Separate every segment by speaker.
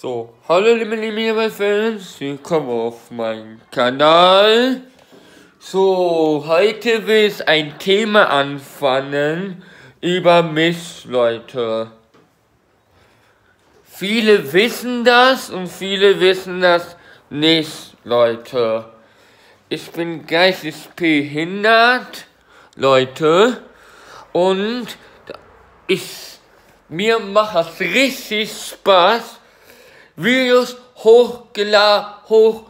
Speaker 1: So, hallo liebe, liebe Fans, willkommen auf meinem Kanal. So, heute will ich ein Thema anfangen über mich, Leute. Viele wissen das und viele wissen das nicht, Leute. Ich bin geistig behindert, Leute, und ich, mir macht das richtig Spaß, Videos hochgeladen, hoch,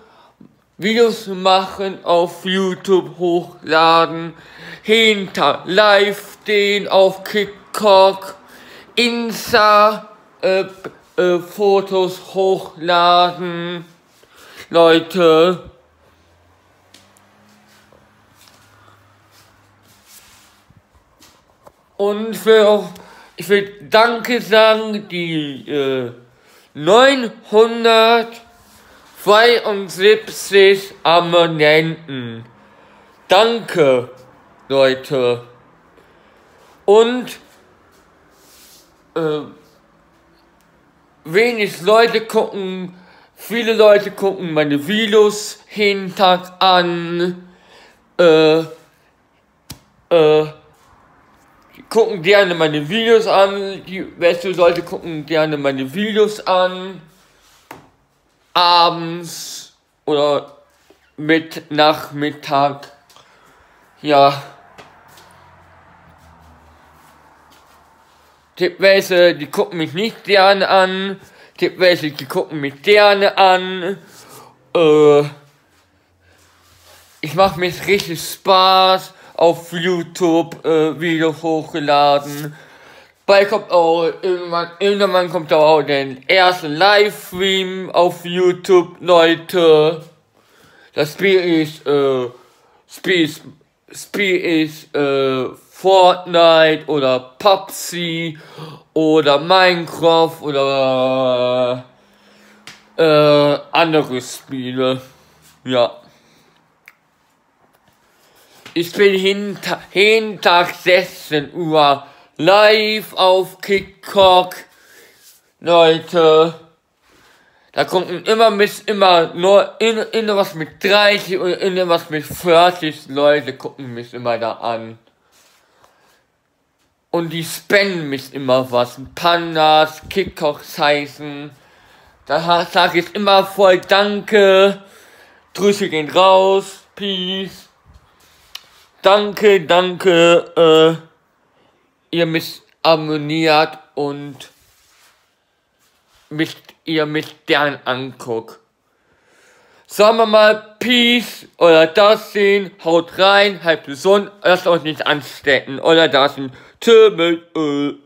Speaker 1: Videos machen auf YouTube hochladen, hinter live stehen auf TikTok, Insta, äh, äh, Fotos hochladen, Leute. Und auch, ich will Danke sagen, die, äh, 972 Abonnenten. Danke, Leute. Und äh, wenig Leute gucken, viele Leute gucken meine Videos jeden Tag an. Äh, äh, gucken gerne meine Videos an. Die beste Leute gucken gerne meine Videos an. Abends oder mit Nachmittag. Ja. Welche, die gucken mich nicht gerne an. Welche, die gucken mich gerne an. Äh, ich mache mir richtig Spaß auf YouTube äh, Video hochgeladen. Bald kommt auch, irgendwann, irgendwann kommt auch der erste Livestream auf YouTube, Leute. Das Spiel ist, äh, Spiel ist, Spiel ist, äh, Fortnite oder PUBG oder Minecraft oder, äh, andere Spiele. Ja. Ich bin hinter, Tag 16 Uhr live auf TikTok. Leute. Da kommt immer bis immer nur in, in was mit 30 und in was mit 40 Leute gucken mich immer da an. Und die spenden mich immer was. Pandas, Kickbox-Zeichen. Da sage ich immer voll Danke. Grüße gehen raus. Peace. Danke, danke, äh, ihr mich abonniert und mich, ihr mich gern anguckt. Sagen wir mal Peace oder das sehen, haut rein, halb gesund, lasst euch nicht anstecken oder das Tschö mit Öl.